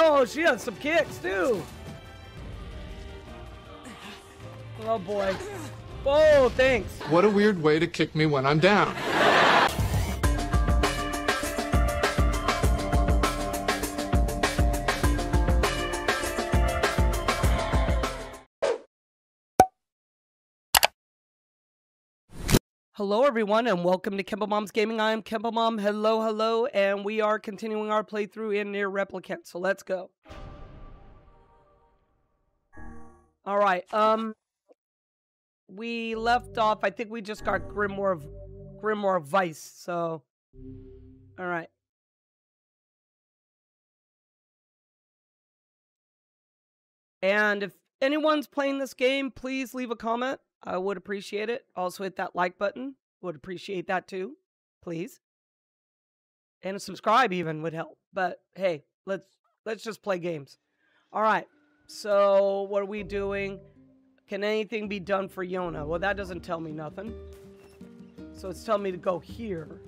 Oh, she has some kicks too. Oh boy. Oh, thanks. What a weird way to kick me when I'm down. Hello, everyone, and welcome to Kenpomom's Gaming. I am Kenpomom. Hello, hello, and we are continuing our playthrough in NieR Replicant. So let's go. All right. Um, we left off. I think we just got Grimoire, Grimoire Weiss. So, all right. And if anyone's playing this game, please leave a comment. I would appreciate it. Also, hit that like button. Would appreciate that too, please. And subscribe even would help. But hey, let's let's just play games. All right. So what are we doing? Can anything be done for Yona? Well, that doesn't tell me nothing. So it's telling me to go here.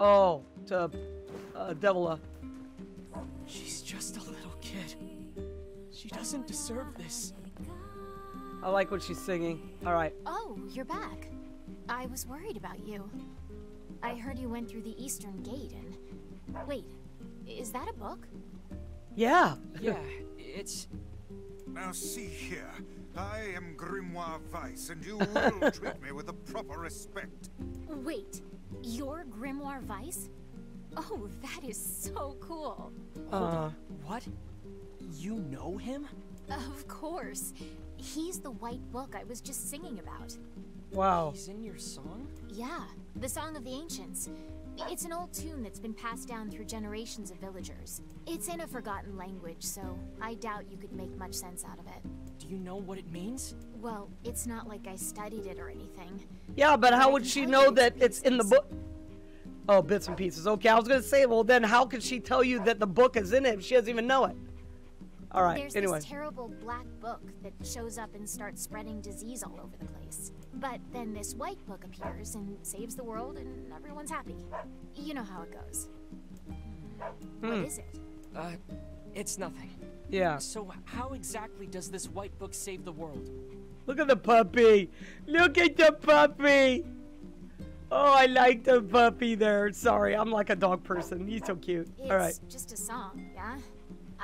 Oh, to uh, Devola. She's just a little kid. She doesn't deserve this. I like what she's singing. All right. Oh, you're back. I was worried about you. I heard you went through the Eastern Gate and... Wait, is that a book? Yeah. Yeah, it's. Now see here, I am Grimoire Weiss, and you will treat me with the proper respect. Wait, you're Grimoire Weiss? Oh, that is so cool. Uh, What? You know him? Of course. He's the white book I was just singing about. wow. He's in your song? Yeah, the Song of the Ancients. It's an old tune that's been passed down through generations of villagers. It's in a forgotten language, so I doubt you could make much sense out of it. Do you know what it means? Well, it's not like I studied it or anything. Yeah, but how would she know that bits it's in the book? Oh, bits and pieces. Okay, I was gonna say, well, then how could she tell you that the book is in it if she doesn't even know it? All right. There's anyway, this terrible black book that shows up and starts spreading disease all over the place. But then this white book appears and saves the world and everyone's happy. You know how it goes. What Hmm. is it? Uh, it's nothing. yeah. So, how exactly does this white book save the world? Look at the puppy. Look at the puppy. Oh, I like the puppy there. Sorry, I'm like a dog person. He's so cute. It's All right. just a song, yeah?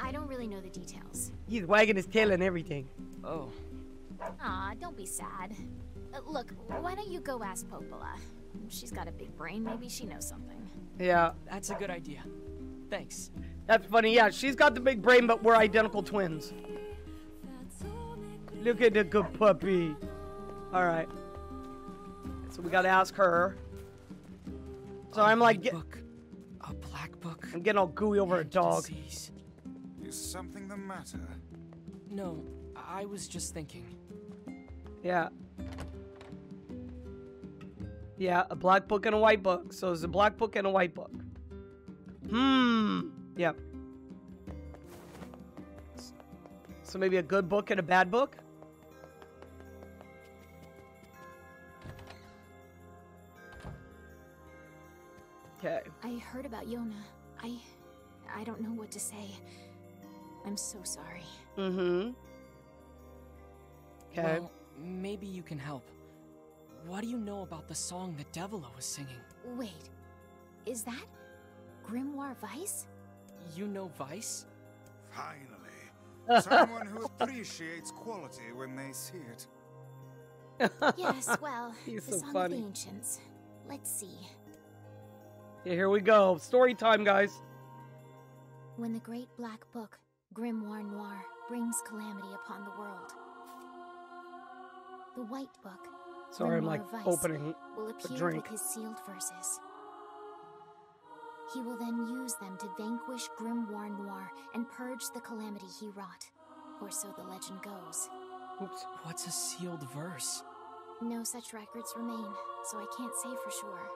I don't really know the details. He's wagging his tail and everything. Oh, Aw, don't be sad. Uh, look, why don't you go ask Popola? She's got a big brain, maybe she knows something. Yeah, that's a good idea. Thanks. that's funny. Yeah, she's got the big brain, but we're identical twins. Look at the good puppy. All right. So we gotta ask her. So A I'm like, book, a black book. I'm getting all gooey over a dog. Disease. Is something the matter? No, I was just thinking. Yeah. Yeah, a black book and a white book. So it's a black book and a white book. Hmm. Yep. So maybe a good book and a bad book? Okay. I heard about Yona. I. I don't know what to say. I'm so sorry. Mm-hmm. Okay. Well, maybe you can help. What do you know about the song that Devola was singing? Wait, is that Grimoire Weiss? You know Weiss? Finally. Someone who appreciates quality when they see it. Yes, well, He's the so Song funny. of the Ancients. Let's see. Yeah, here we go. Story time, guys. When the great black book, Grimoire Noir, brings calamity upon the world, the white book, Sorry, I'm like Grimoire Weiss, opening. will appear drink. with his sealed verses. He will then use them to vanquish Grimoire Noir and purge the calamity he wrought. Or so the legend goes. Oops. What's a sealed verse? No such records remain, so I can't say for sure.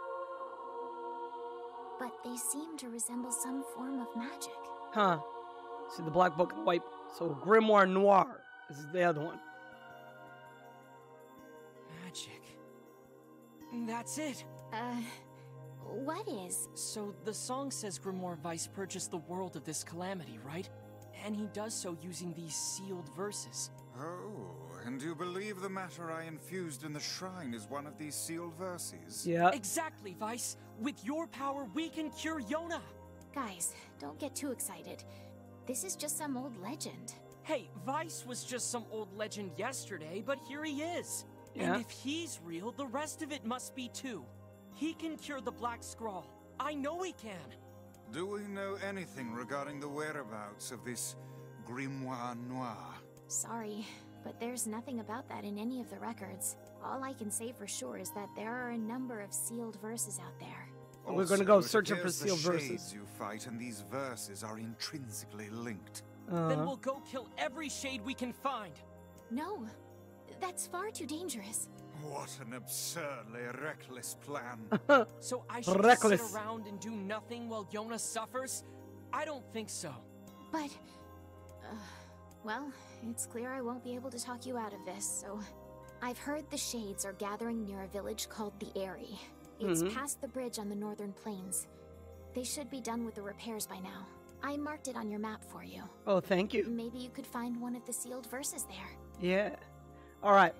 But they seem to resemble some form of magic. Huh. See the black book and white. So Grimoire Noir is the other one. Magic. That's it. Uh, what is? So the song says Grimoire Weiss purchased the world of this calamity, right? and he does so using these sealed verses. Oh, and you believe the matter I infused in the shrine is one of these sealed verses? Yeah. Exactly, Weiss. With your power, we can cure Yona. Guys, don't get too excited. This is just some old legend. Hey, Weiss was just some old legend yesterday, but here he is. Yeah. And if he's real, the rest of it must be too. He can cure the Black Scrawl. I know he can. Do we know anything regarding the whereabouts of this Grimoire Noir? Sorry, but there's nothing about that in any of the records. All I can say for sure is that there are a number of sealed verses out there. We're gonna go Also, it searching for appears the sealed verses. you fight and these verses are intrinsically linked. Then Uh, we'll go kill every shade we can find. No, that's far too dangerous. What an absurdly reckless plan. So I should Reckless. sit around and do nothing while Yona suffers? I don't think so. But, uh, well, it's clear I won't be able to talk you out of this, so. I've heard the Shades are gathering near a village called the Aerie. It's Mhm. past the bridge on the northern plains. They should be done with the repairs by now. I marked it on your map for you. oh, thank you. Maybe you could find one of the sealed verses there. Yeah. All right.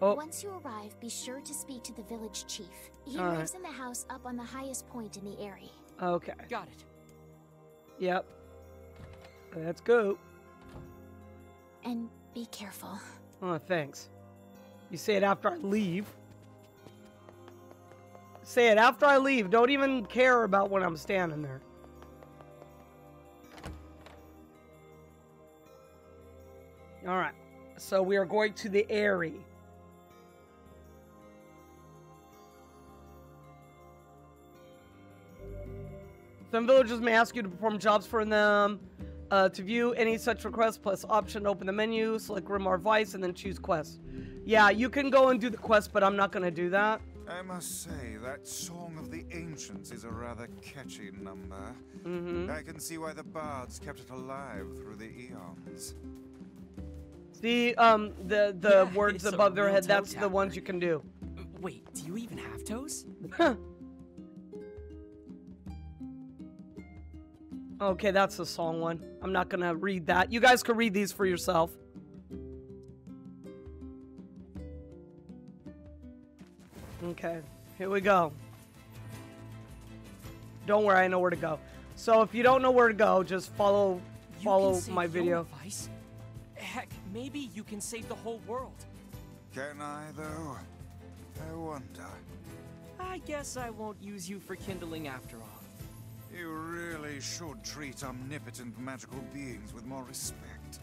Oh, Once you arrive, be sure to speak to the village chief. He All right. lives in the house up on the highest point in the area. okay. Got it. Yep. Let's go. And be careful. Oh, thanks. You say it after I leave. Say it after I leave. Don't even care about when I'm standing there. All right. So we are going to the Aerie. Some villagers may ask you to perform jobs for them. Uh, to view any such request, plus option, open the menu, select Grimoire Weiss, and then choose quest. Yeah, you can go and do the quest, but I'm not going to do that. I must say, that Song of the Ancients is a rather catchy number. Mm-hmm. I can see why the bards kept it alive through the eons. The um the the Yeah, words above their head, toe that's the ones you can do. Wait, do you even have toes? Okay, that's the song one. I'm not gonna read that. You guys can read these for yourself. Okay, here we go. Don't worry, I know where to go. So if you don't know where to go, just follow You follow can save my Yona, video. Weiss. Heck, maybe you can save the whole world. Can I, though? I wonder. I guess I won't use you for kindling after all. You really should treat omnipotent magical beings with more respect.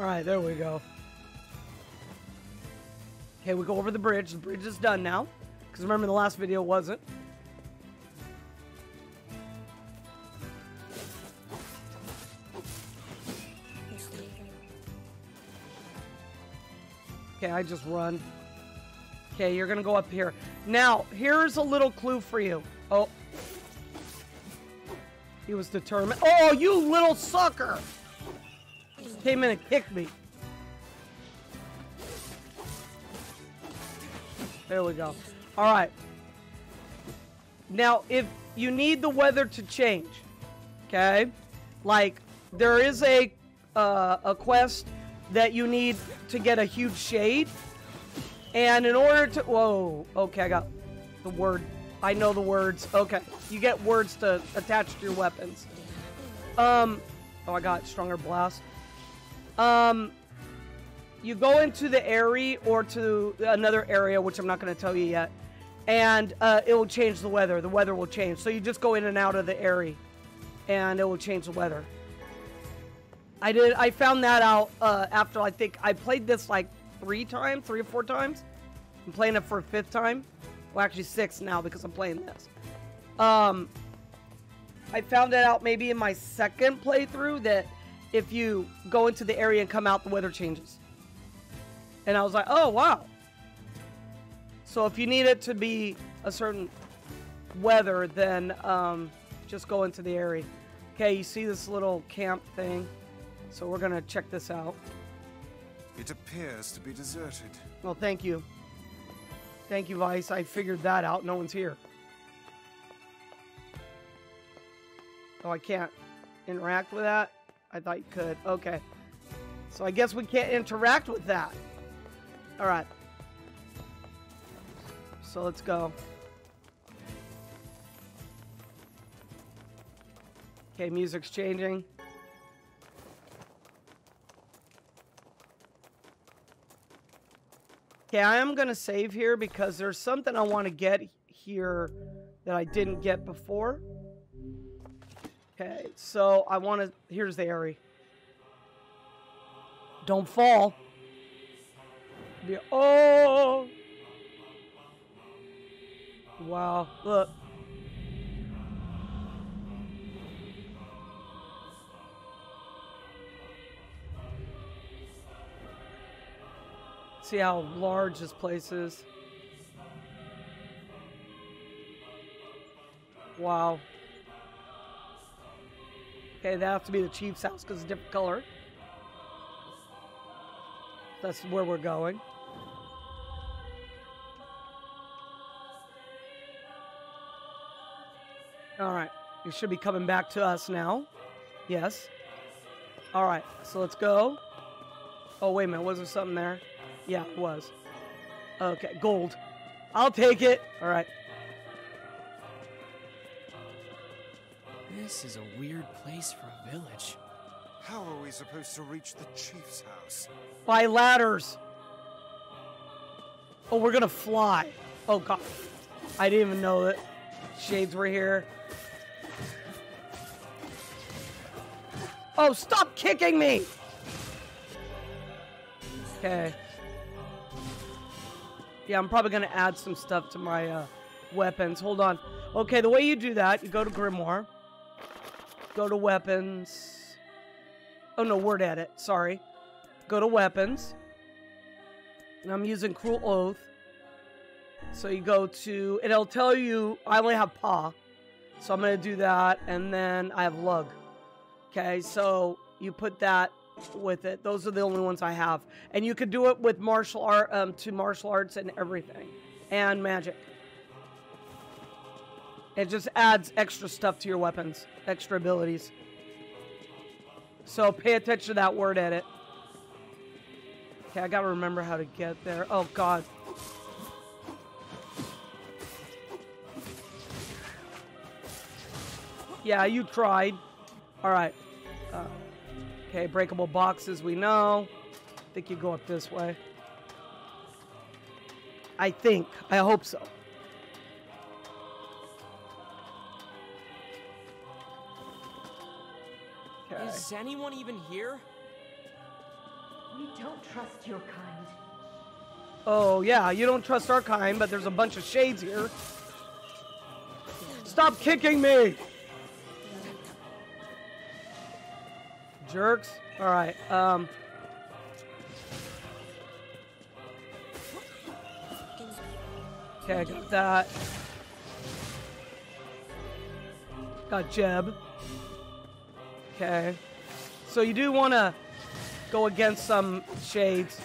All right, there we go. Okay, we go over the bridge. The bridge is done now. Because remember, the last video wasn't. Okay, I just run. Okay, you're gonna go up here. Now, here's a little clue for you. Oh. He was determined. Oh, you little sucker! Came in and kicked me. There we go. All right. Now, if you need the weather to change, okay, like there is a uh, a quest that you need to get a huge shade, and in order to whoa, okay, I got the word. I know the words. Okay, you get words to attach to your weapons. Um, oh, I got stronger blast. Um, you go into the Aerie or to another area, which I'm not going to tell you yet, and uh, it will change the weather. The weather will change. So you just go in and out of the Aerie, and it will change the weather. I did. I found that out uh, after I think I played this like three times, three or four times. I'm playing it for a fifth time. Well, actually six now because I'm playing this. Um, I found it out maybe in my second playthrough that if you go into the area and come out, the weather changes. And I was like, oh, wow. So if you need it to be a certain weather, then um, just go into the area. Okay, you see this little camp thing? So we're going to check this out. It appears to be deserted. Well, thank you. Thank you, Weiss. I figured that out. No one's here. Oh, I can't interact with that? I thought you could. Okay. So I guess we can't interact with that. All right. So let's go. Okay, music's changing. Okay, I am going to save here because there's something I want to get here that I didn't get before. Okay, so I want to... Here's the area. Don't fall. Be, oh! Wow, look. See how large this place is. Wow. Okay, that has to be the chief's house because it's a different color. That's where we're going. All right. You should be coming back to us now. Yes. All right. So let's go. Oh, wait a minute. Was there something there? Yeah, it was. Okay. Gold. I'll take it. All right. This is a weird place for a village. How are we supposed to reach the chief's house? By ladders. Oh, we're gonna fly. Oh god. I didn't even know that shades were here. Oh, stop kicking me! Okay. Yeah, I'm probably gonna add some stuff to my uh, weapons. Hold on. Okay, the way you do that, you go to Grimoire. Go to weapons. Oh no, word edit. Sorry. Go to weapons. And I'm using Cruel Oath. So you go to, it'll tell you, I only have Paw. So I'm going to do that. And then I have Lug. Okay, so you put that with it. Those are the only ones I have. And you could do it with martial art, um, to martial arts and everything. And magic. It just adds extra stuff to your weapons, extra abilities. So pay attention to that word edit. Okay, I gotta remember how to get there. Oh, God. Yeah, you tried. All right. Uh, okay, breakable boxes, we know. I think you go up this way. I think. I hope so. Is anyone even here? We don't trust your kind. Oh, yeah, you don't trust our kind, but there's a bunch of shades here. Stop kicking me! Jerks. Alright, um... Okay, I got that. Got Jeb. Okay. So you do want to go against some shades.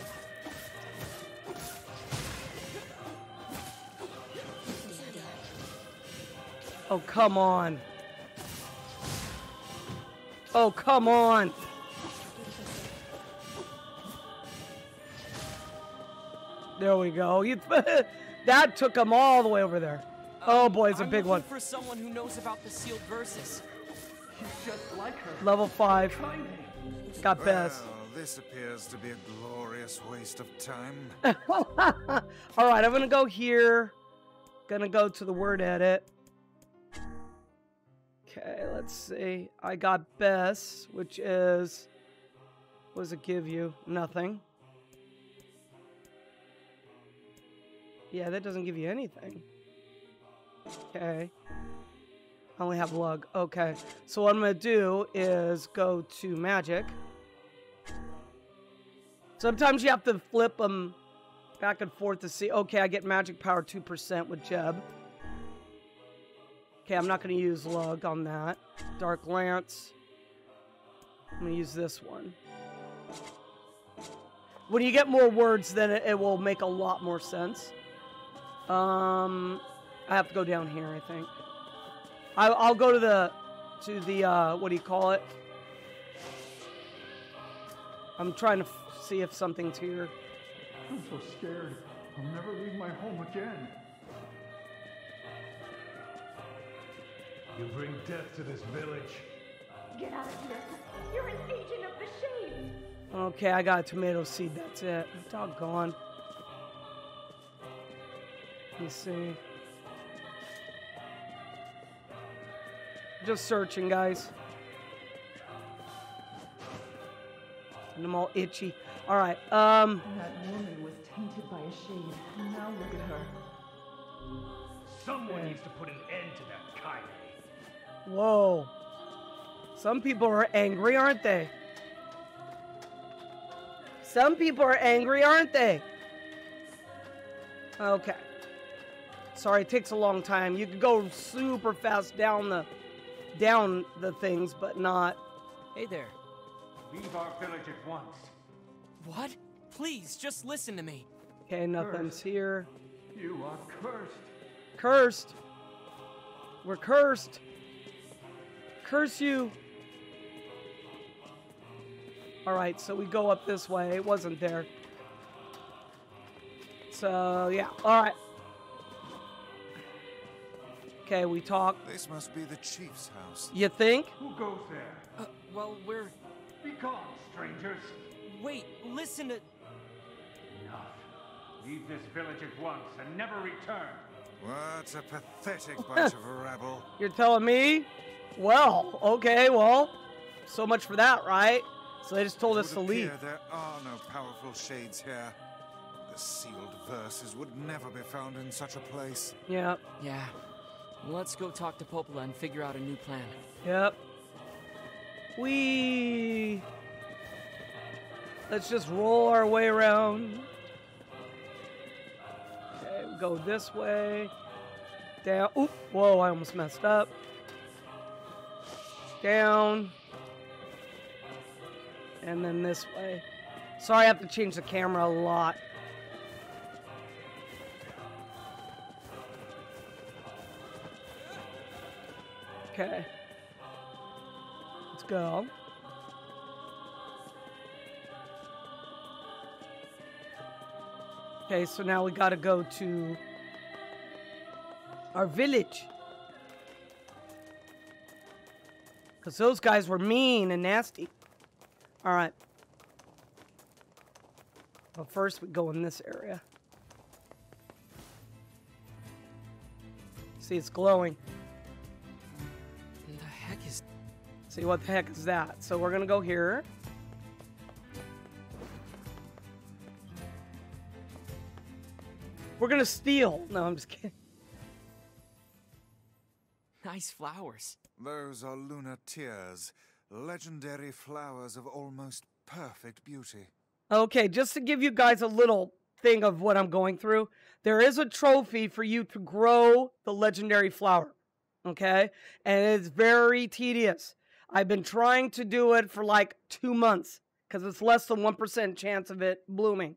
Oh, come on. Oh, come on. There we go. That took him all the way over there. Uh, oh boy, it's a I'm big one. for someone who knows about the sealed verses. Like her. Level five. Got best. Well, this appears to be a glorious waste of time. All right, I'm gonna go here. Gonna go to the word edit. Okay, let's see. I got best, which is. What does it give you? Nothing. Yeah, that doesn't give you anything. Okay. I only have lug. Okay. So what I'm gonna do is go to magic. Sometimes you have to flip them back and forth to see. Okay, I get magic power 2% with Jeb. Okay, I'm not going to use Lug on that. Dark Lance. I'm going to use this one. When you get more words, then it, it will make a lot more sense. Um, I have to go down here. I think. I, I'll go to the to the uh, what do you call it? I'm trying to f- see if something's here. I'm so scared. I'll never leave my home again. You bring death to this village. Get out of here. You're an agent of the shade. Okay, I got a tomato seed. That's it. Doggone. Let me see. Just searching, guys. And I'm all itchy. All right. Um. That woman was tainted by a shade. Now look at her. Someone needs to put an end to that kind. Whoa. Some people are angry, aren't they? Some people are angry, aren't they? Okay. Sorry, it takes a long time. You could go super fast down the down the things, but not. Hey there. Leave our village at once. What? Please, just listen to me. Okay, nothing's here. You are cursed. Cursed. We're cursed. Curse you. All right, so we go up this way. It wasn't there. So, yeah. All right. Okay, we talk. This must be the chief's house. You think? Who goes there? Uh, well, we're. Be gone, strangers. Wait, listen to. Enough. Leave this village at once and never return. What a pathetic bunch of rabble. You're telling me? Well, okay, well, so much for that, right? So they just told us It to leave. There are no powerful shades here. The sealed verses would never be found in such a place. Yeah. Yeah. Let's go talk to Popola and figure out a new plan. yep. We. Let's just roll our way around. Okay, we go this way. Down. Oop, whoa, I almost messed up. Down. And then this way. Sorry, I have to change the camera a lot. Okay. Let's go. Okay, so now we gotta go to our village. Because those guys were mean and nasty. Alright. But first, we go in this area. See, it's glowing. See what the heck is that? So we're gonna go here. We're gonna steal. No, I'm just kidding. Nice flowers. Those are lunar tears, legendary flowers of almost perfect beauty. Okay, just to give you guys a little thing of what I'm going through, there is a trophy for you to grow the legendary flower. Okay? And it's very tedious. I've been trying to do it for like two months because it's less than 1% chance of it blooming.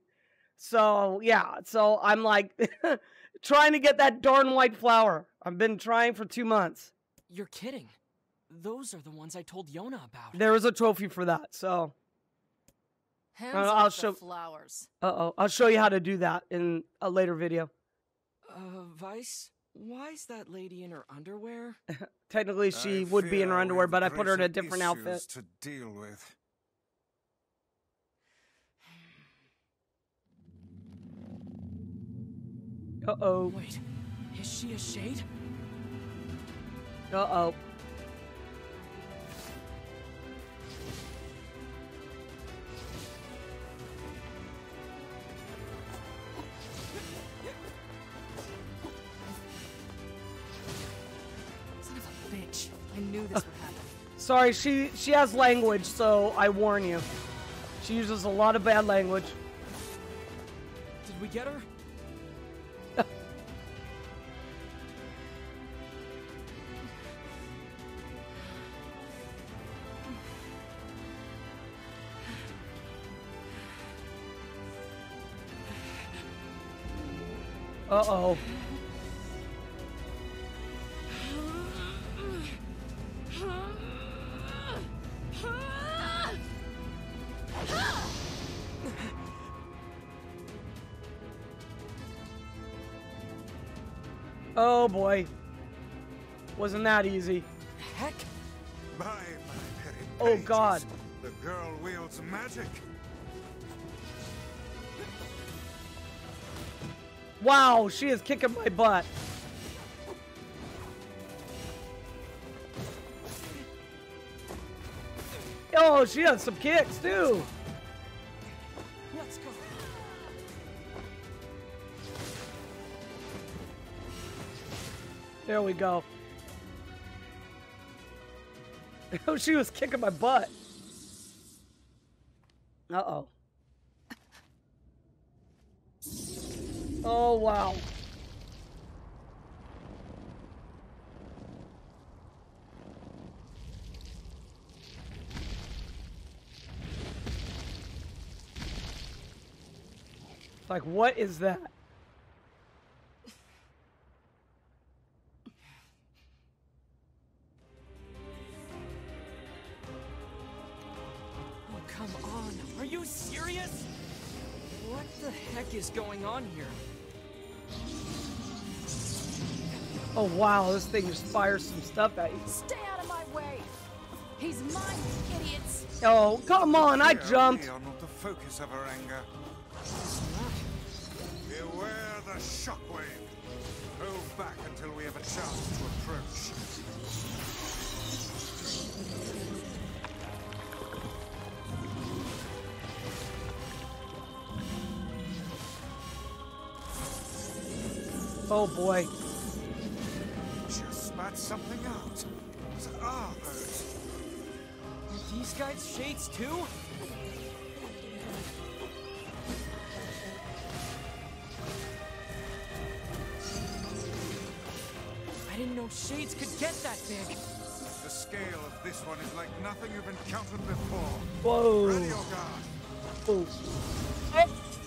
So, yeah. So I'm like trying to get that darn white flower. I've been trying for two months. You're kidding. Those are the ones I told Yona about. There is a trophy for that. So, Hands Uh, I'll off the show- flowers. uh oh. I'll show you how to do that in a later video. Uh, Weiss? Why is that lady in her underwear? Technically, she I would be in her underwear, but I put her in a different outfit. to deal with. Uh oh. Wait, is she a shade? Uh oh. Sorry, she she has language, so I warn you. She uses a lot of bad language. Did we get her? Uh Wasn't that easy. Heck? By my very Oh, pages, God. The girl wields magic. Wow, she is kicking my butt. Oh, she has some kicks too. Let's go. There we go. Oh, she was kicking my butt. Uh oh. Oh, wow. Like, what is that? Come on. Are you serious? What the heck is going on here? Oh, wow, this thing just fires some stuff at you. Stay out of my way! He's mine, idiots! Oh, come on, I jumped. We are not the focus of her anger. Beware the shockwave. Move back until we have a chance to approach. Oh, boy. Just spat something out. What are those? Are these guys shades too? I didn't know shades could get that big. The scale of this one is like nothing you've encountered before. Whoa. Ready your guard. Oh.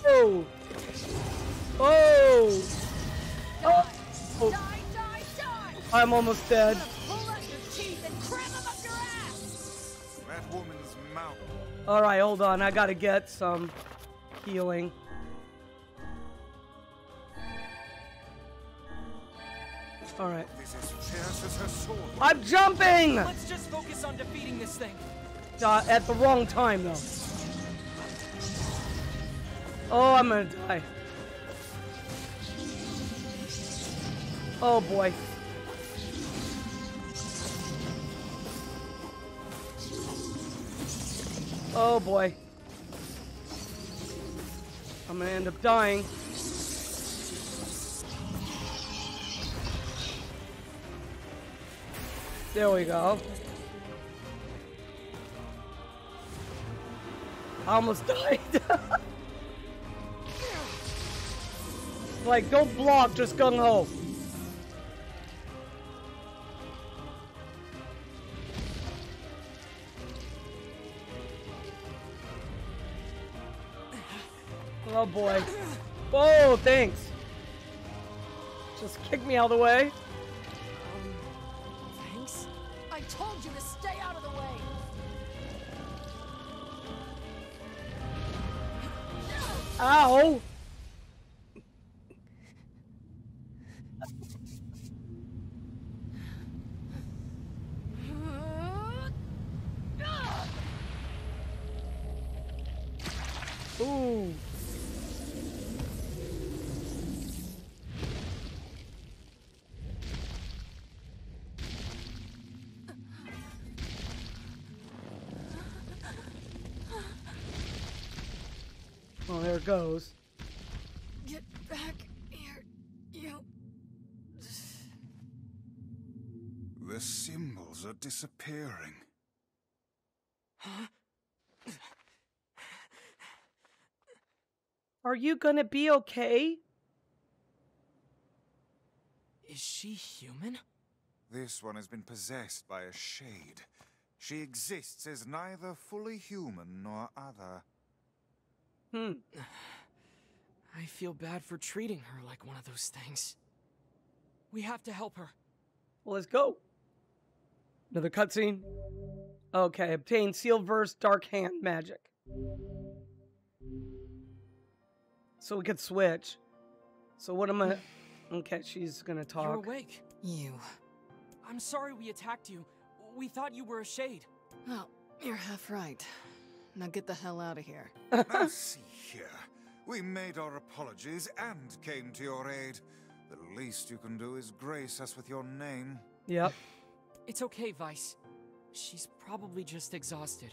Oh. Oh. Oh. Die, die, die! I'm almost dead. Pull out your teeth and cram them up your ass! That woman's mouth. All right, hold on. I gotta get some healing. All right. Is as fierce as her sword. I'm jumping! Let's just focus on defeating this thing. Uh, at the wrong time, though. Oh, I'm gonna die. Oh, boy. Oh, boy. I'm gonna end up dying. There we go. I almost died. like, don't block, just gung Oh boy. Oh, thanks. Just kick me out of the way. Um, thanks. I told you to stay out of the way! Ow! Oh, there it goes. Get back here, you. The symbols are disappearing. Are you gonna be okay? Is she human? This one has been possessed by a shade. She exists as neither fully human nor other. Hmm. I I feel bad for treating her like one of those things. We have to help her. Well, let's go. Another cutscene. Okay, obtain Seal verse dark hand magic. So we could switch. So what am I? Okay, she's gonna talk. You're awake. You. I'm sorry we attacked you. We thought you were a shade. Well, you're half right. Now get the hell out of here. now see here. We made our apologies and came to your aid. The least you can do is grace us with your name. Yep. It's okay, Weiss. She's probably just exhausted.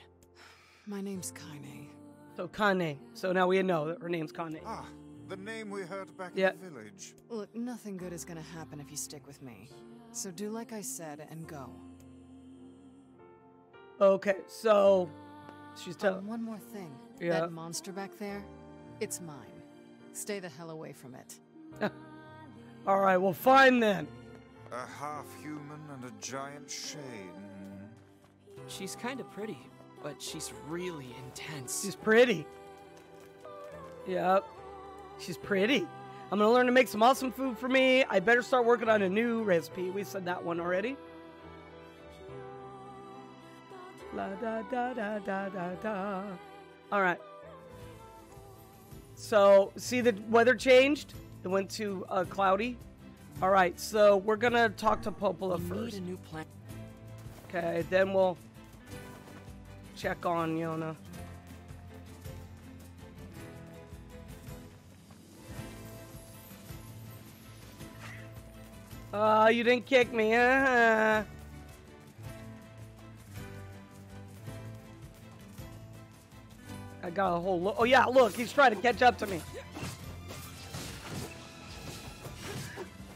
My name's Kaine. So Kaine. So now we know that her name's Kaine. Ah, the name we heard back Yeah. in the village. Look, nothing good is gonna happen if you stick with me. So do like I said and go. Okay, so she's telling. one more thing. Yeah. That monster back there, it's mine. Stay the hell away from it. All right, well, fine then. A half human and a giant shade. She's kind of pretty, but she's really intense. She's pretty. Yep. She's pretty. I'm gonna learn to make some awesome food for me. I better start working on a new recipe. We said that one already. La da da da da da da. All right. So, see the weather changed? It went to uh, cloudy. All right, so we're gonna talk to Popola first. need a new plan. Okay, then we'll check on Yona. Oh, you didn't kick me, huh? I got a whole. Oh, yeah, look, he's trying to catch up to me.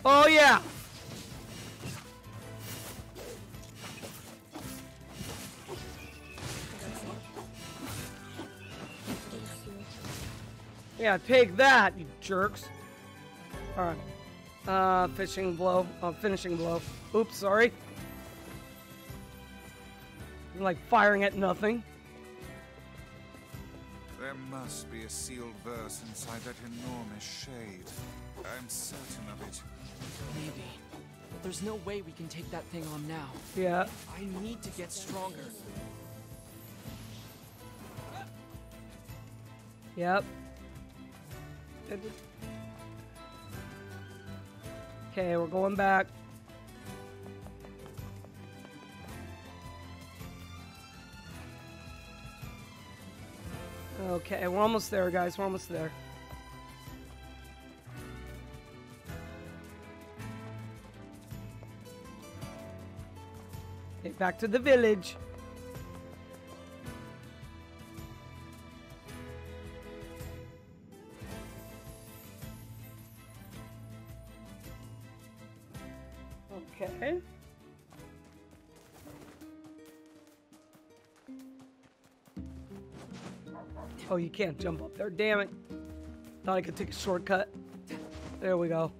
Oh, yeah. Yeah, take that, you jerks. All right. Uh, fishing blow. Uh, finishing blow. Oops, sorry. I'm like firing at nothing. There must be a sealed verse inside that enormous shade. I'm certain of it. Maybe. But there's no way we can take that thing on now. Yeah. I need to get stronger. Yep. Okay, we're going back. Okay, we're almost there, guys. We're almost there. Okay, back to the village. You can't jump up there. Damn it. Thought I could take a shortcut. There we go.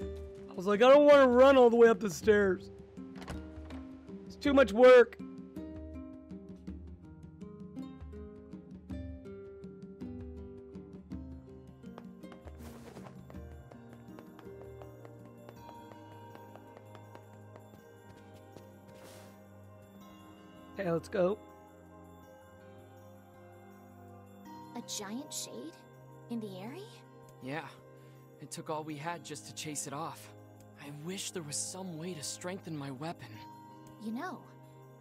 I was like, I don't want to run all the way up the stairs. It's too much work. Let's go. A giant shade? In the area? Yeah. It took all we had just to chase it off. I wish there was some way to strengthen my weapon. You know,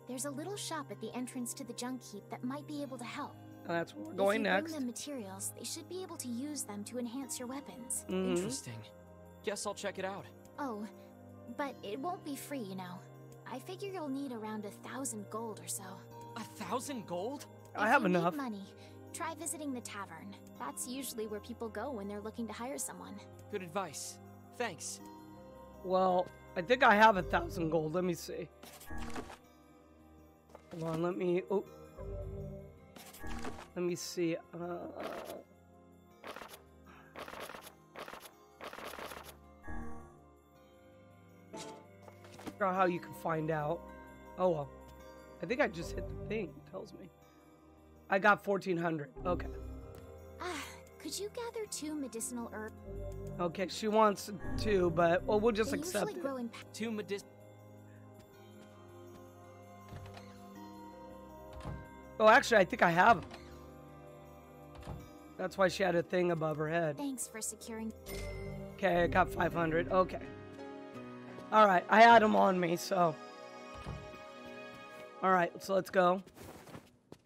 there's a little shop at the entrance to the junk heap that might be able to help. That's where we're going if you next. bring them materials, they should be able to use them to enhance your weapons. Mhm. Interesting. Guess I'll check it out. Oh, but it won't be free, you know. I figure you'll need around a thousand gold or so. A thousand gold? I have you need enough. money. Try visiting the tavern. That's usually where people go when they're looking to hire someone. Good advice. Thanks. Well, I think I have a thousand gold. Let me see. Hold on, let me. Oh, let me see. Uh, figure out how you can find out. Oh well, I think I just hit the thing. it Tells me. I got 1400. Okay. Ah, could you gather two medicinal herbs? Okay, she wants two, but well, we'll just they accept usually it. grow in Two medic. Oh, actually, I think I have 'em. That's why she had a thing above her head. Thanks for securing. Okay, I got 500. Okay. All right, I had them on me, so. All right, so let's go.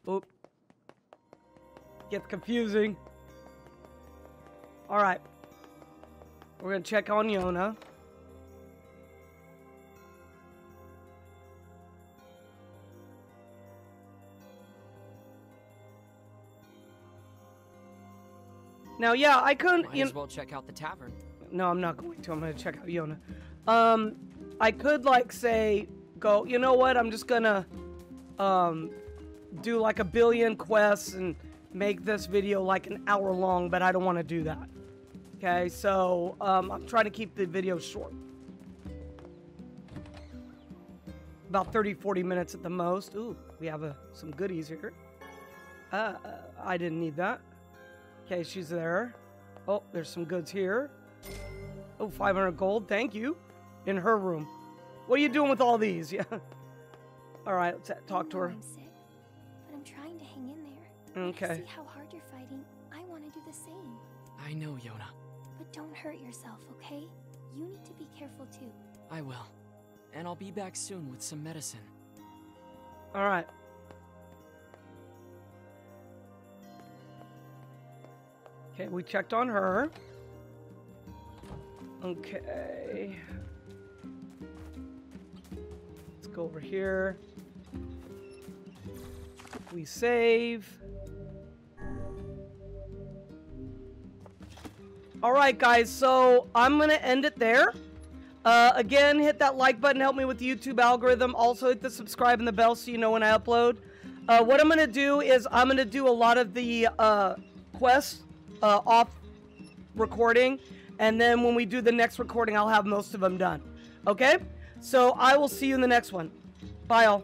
Oop. Gets confusing. All right. We're going to check on Yona. Now, yeah, I couldn't. Might you as well check out the tavern. no, I'm not going to. I'm going to check out Yona. Um, I could like say, go. You know what? I'm just gonna, um, do like a billion quests and make this video like an hour long, but I don't want to do that. Okay, so um, I'm trying to keep the video short. About 30, 40 minutes at the most. Ooh, we have uh, some goodies here. Uh, I didn't need that. Okay, she's there. Oh, there's some goods here. Oh, 500 gold. Thank you. In her room. What are you doing with all these? Yeah. All right, let's talk to her. I'm sick, but I'm trying to hang in there. I Okay. see how hard you're fighting. I want to do the same. I know, Yona. But don't hurt yourself, okay? You need to be careful too. I will. And I'll be back soon with some medicine. All right. Okay, we checked on her. Okay. Over here. We save. All right, guys, so I'm going to end it there. Uh, again, hit that like button, help me with the YouTube algorithm. Also, hit the subscribe and the bell so you know when I upload. Uh, what I'm going to do is I'm going to do a lot of the uh, quests uh, off recording. And then when we do the next recording, I'll have most of them done. Okay? So I will see you in the next one. Bye, all.